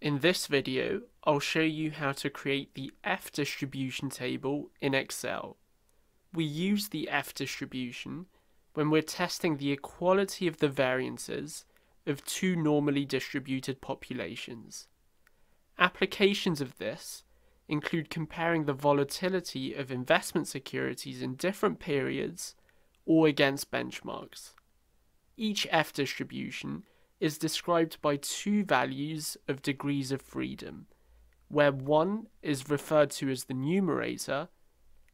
In this video, I'll show you how to create the F distribution table in Excel. We use the F distribution when we're testing the equality of the variances of two normally distributed populations. Applications of this include comparing the volatility of investment securities in different periods or against benchmarks. Each F distribution is described by two values of degrees of freedom, where one is referred to as the numerator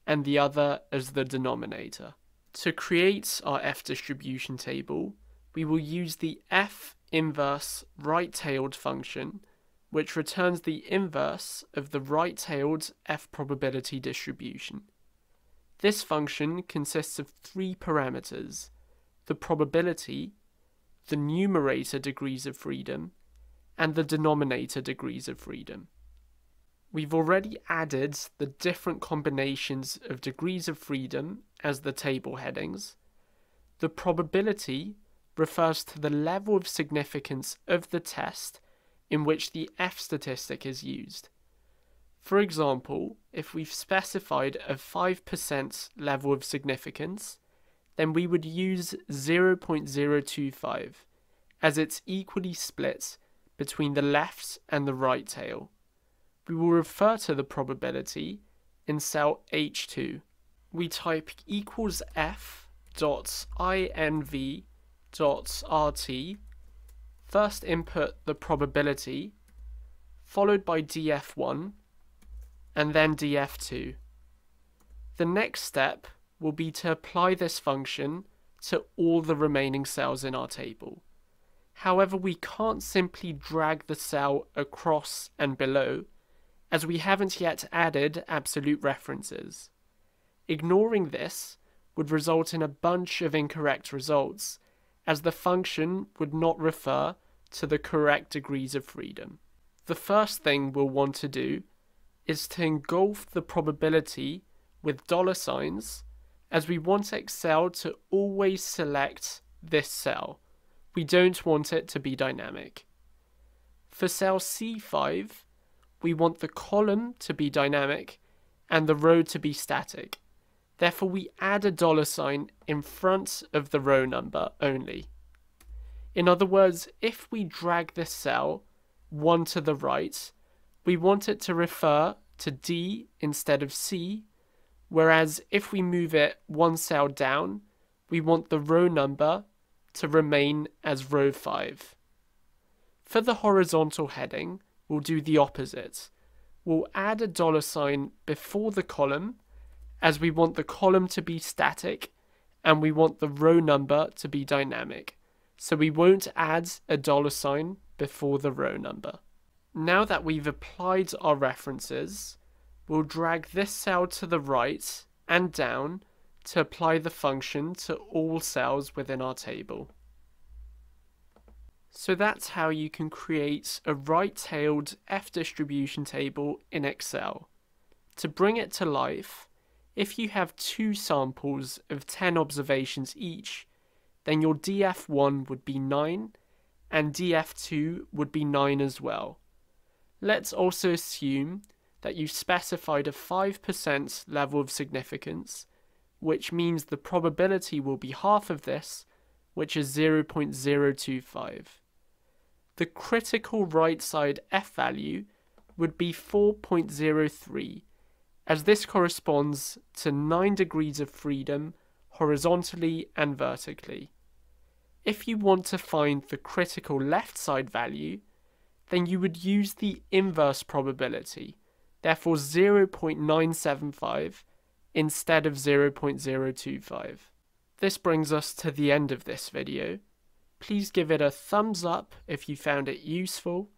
and the other as the denominator. To create our F distribution table, we will use the F inverse right-tailed function, which returns the inverse of the right-tailed F probability distribution. This function consists of three parameters, the probability, the numerator degrees of freedom, and the denominator degrees of freedom. We've already added the different combinations of degrees of freedom as the table headings. The probability refers to the level of significance of the test in which the F statistic is used. For example, if we've specified a 5% level of significance, then we would use 0.025 as it's equally split between the left and the right tail. We will refer to the probability in cell H2. We type equals f dot inv dot rt, first input the probability, followed by df1, and then df2. The next step will be to apply this function to all the remaining cells in our table. However, we can't simply drag the cell across and below, as we haven't yet added absolute references. Ignoring this would result in a bunch of incorrect results, as the function would not refer to the correct degrees of freedom. The first thing we'll want to do is to engulf the probability with dollar signs as we want Excel to always select this cell. We don't want it to be dynamic. For cell C5, we want the column to be dynamic and the row to be static. Therefore, we add a dollar sign in front of the row number only. In other words, if we drag this cell one to the right, we want it to refer to D instead of C Whereas if we move it one cell down, we want the row number to remain as row 5. For the horizontal heading, we'll do the opposite. We'll add a dollar sign before the column as we want the column to be static and we want the row number to be dynamic. So we won't add a dollar sign before the row number. Now that we've applied our references, we'll drag this cell to the right and down to apply the function to all cells within our table. So that's how you can create a right-tailed F distribution table in Excel. To bring it to life, if you have two samples of 10 observations each, then your DF1 would be 9 and DF2 would be 9 as well. Let's also assume that you specified a 5% level of significance, which means the probability will be half of this, which is 0.025. The critical right side F value would be 4.03, as this corresponds to 9 degrees of freedom horizontally and vertically. If you want to find the critical left side value, then you would use the inverse probability, therefore 0.975 instead of 0.025. This brings us to the end of this video. Please give it a thumbs up if you found it useful,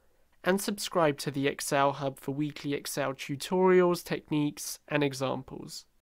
and subscribe to the Excel Hub for weekly Excel tutorials, techniques, and examples.